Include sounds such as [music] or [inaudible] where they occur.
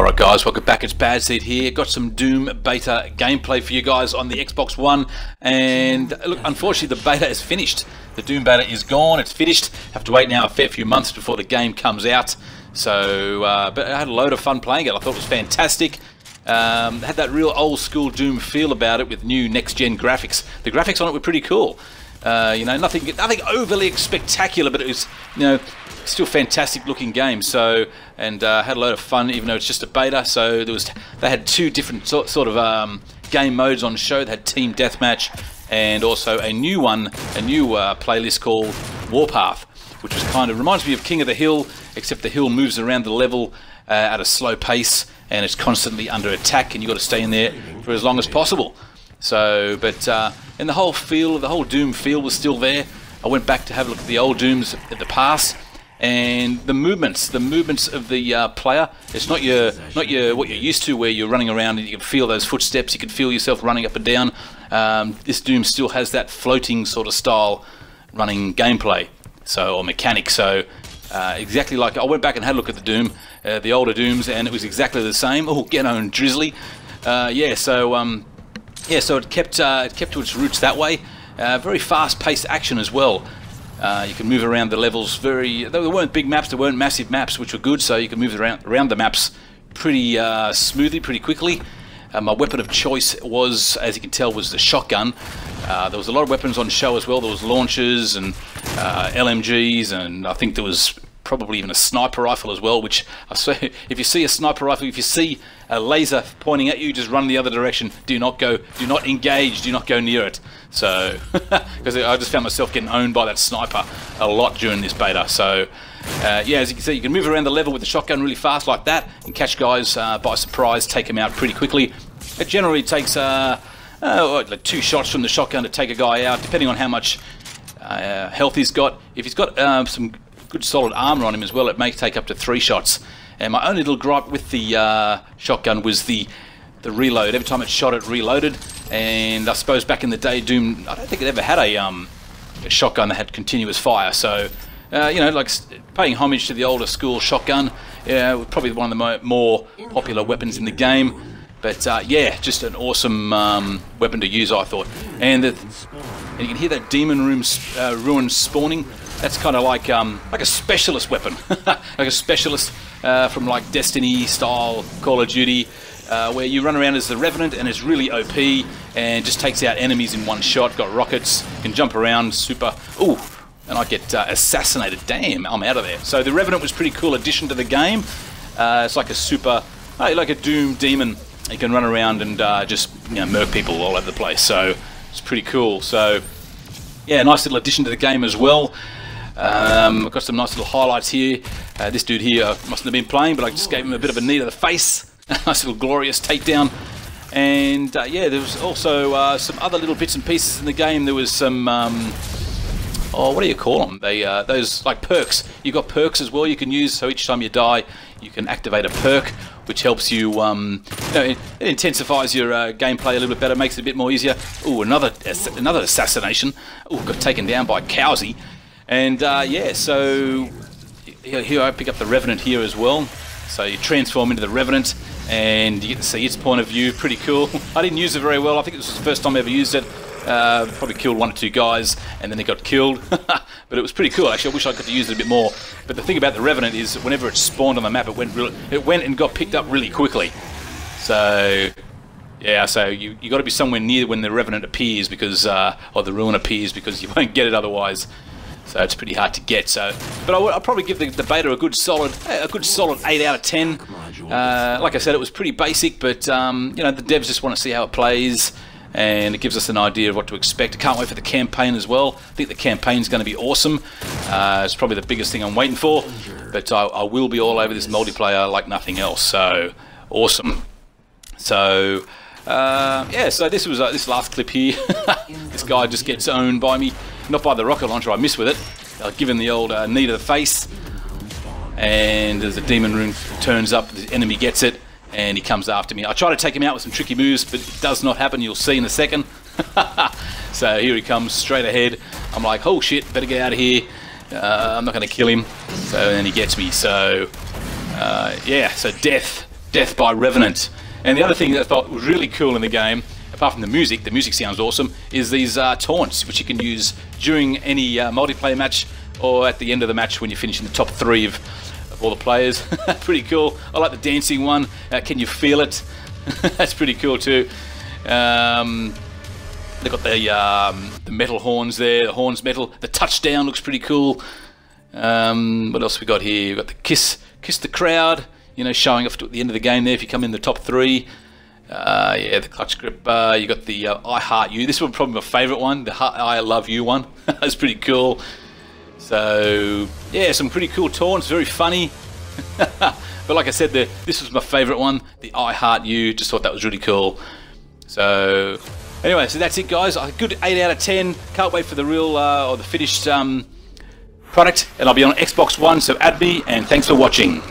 Alright guys, welcome back, it's Bad Seed here. Got some Doom beta gameplay for you guys on the Xbox One. And look, unfortunately the beta is finished. The Doom beta is gone, it's finished. Have to wait now a fair few months before the game comes out. So, uh, but I had a load of fun playing it. I thought it was fantastic. Um, had that real old school Doom feel about it with new next gen graphics. The graphics on it were pretty cool. Uh, you know, nothing nothing overly spectacular, but it was, you know, still fantastic looking game. So, and uh, had a lot of fun, even though it's just a beta. So there was, they had two different sort, sort of um, game modes on show. They had Team Deathmatch and also a new one, a new uh, playlist called Warpath, which was kind of reminds me of King of the Hill, except the hill moves around the level uh, at a slow pace and it's constantly under attack, and you've got to stay in there for as long as possible. So, but uh, and the whole feel, the whole Doom feel was still there. I went back to have a look at the old Dooms at the past, and the movements, the movements of the uh, player. It's not your, not your what you're used to, where you're running around and you can feel those footsteps. You can feel yourself running up and down. Um, this Doom still has that floating sort of style running gameplay, so or mechanic. So uh, exactly like I went back and had a look at the Doom, uh, the older Dooms, and it was exactly the same. Oh, Geno and Drizzly. Uh, yeah, so um, yeah, so it kept uh, it kept to its roots that way. Uh, very fast-paced action as well. Uh, you can move around the levels very. There weren't big maps, there weren't massive maps, which were good. So you can move around around the maps pretty uh, smoothly, pretty quickly. Uh, my weapon of choice was, as you can tell, was the shotgun. Uh, there was a lot of weapons on show as well. There was launchers and LMGs, and I think there was probably even a sniper rifle as well. Which I if you see a sniper rifle, if you see a laser pointing at you, just run the other direction. Do not go, do not engage, do not go near it. So, [laughs] because I just found myself getting owned by that sniper a lot during this beta. So, uh, yeah, as you can see, you can move around the level with the shotgun really fast like that and catch guys uh, by surprise, take them out pretty quickly. It generally takes uh, uh like two shots from the shotgun to take a guy out, depending on how much uh, health he's got. If he's got um, some good solid armor on him as well, it may take up to three shots. And my only little gripe with the uh, shotgun was the the reload. Every time it shot, it reloaded. And I suppose back in the day, Doom, I don't think it ever had a, um, a shotgun that had continuous fire. So, uh, you know, like paying homage to the older school shotgun, yeah, probably one of the mo more popular weapons in the game. But uh, yeah, just an awesome um, weapon to use, I thought. And, the, and you can hear that demon room uh, rune spawning. That's kind of like um, like a specialist weapon, [laughs] like a specialist uh, from like Destiny style Call of Duty, uh, where you run around as the Revenant and it's really OP and just takes out enemies in one shot. Got rockets, can jump around, super. Ooh, and I get uh, assassinated. Damn, I'm out of there. So the Revenant was pretty cool addition to the game. Uh, it's like a super, like a Doom demon. You can run around and uh, just you know, murk people all over the place. So it's pretty cool. So yeah, nice little addition to the game as well. Um, I've got some nice little highlights here. Uh, this dude here mustn't have been playing, but I just gave him a bit of a knee to the face. [laughs] nice little glorious takedown. And uh, yeah, there was also uh, some other little bits and pieces in the game. There was some, um, oh, what do you call them? They, uh, those like perks. You got perks as well. You can use. So each time you die, you can activate a perk, which helps you. Um, you know, it, it, intensifies your uh, gameplay a little bit better, makes it a bit more easier. Oh, another another assassination. Oh, got taken down by Cowsy. And uh, yeah, so here I pick up the Revenant here as well. So you transform into the Revenant and you get to see its point of view. Pretty cool. [laughs] I didn't use it very well. I think this was the first time I ever used it. Uh, probably killed one or two guys and then they got killed. [laughs] but it was pretty cool. Actually, I wish I could use it a bit more. But the thing about the Revenant is whenever it spawned on the map, it went really, it went and got picked up really quickly. So yeah, so you you got to be somewhere near when the Revenant appears because, uh, or the Rune appears because you [laughs] won't get it otherwise. So it's pretty hard to get. So, but I would, I'll probably give the, the, beta a good solid, a good solid eight out of ten. Uh, like I said, it was pretty basic, but um, you know the devs just want to see how it plays, and it gives us an idea of what to expect. I can't wait for the campaign as well. I think the campaign is going to be awesome. Uh, it's probably the biggest thing I'm waiting for, but I, I will be all over this multiplayer like nothing else. So awesome. So. Uh, yeah, so this was uh, this last clip here. [laughs] this guy just gets owned by me. Not by the rocket launcher, I missed with it. I give him the old uh, knee to the face. And as the demon rune turns up, the enemy gets it and he comes after me. I try to take him out with some tricky moves, but it does not happen. You'll see in a second. [laughs] so here he comes straight ahead. I'm like, oh shit, better get out of here. Uh, I'm not going to kill him. So then he gets me. So uh, yeah, so death. Death by Revenant. And the other thing that I thought was really cool in the game, apart from the music, the music sounds awesome, is these uh, taunts, which you can use during any uh, multiplayer match or at the end of the match when you finish in the top three of, of all the players. [laughs] pretty cool. I like the dancing one. Uh, can you feel it? [laughs] That's pretty cool too. Um, they've got the um, the metal horns there. The horns metal. The touchdown looks pretty cool. Um, what else we got here? We've got the kiss, kiss the crowd. You know, showing off at the end of the game there if you come in the top three. Uh, yeah, the clutch grip. Uh, you got the uh, I heart you. This was probably my favourite one. The I love you one. [laughs] That's pretty cool. So yeah, some pretty cool taunts. Very funny. [laughs] but like I said, the, this was my favourite one. The I heart you. Just thought that was really cool. So anyway, so that's it, guys. A good eight out of ten. Can't wait for the real uh, or the finished um, product, and I'll be on Xbox One. So add me, and thanks for watching.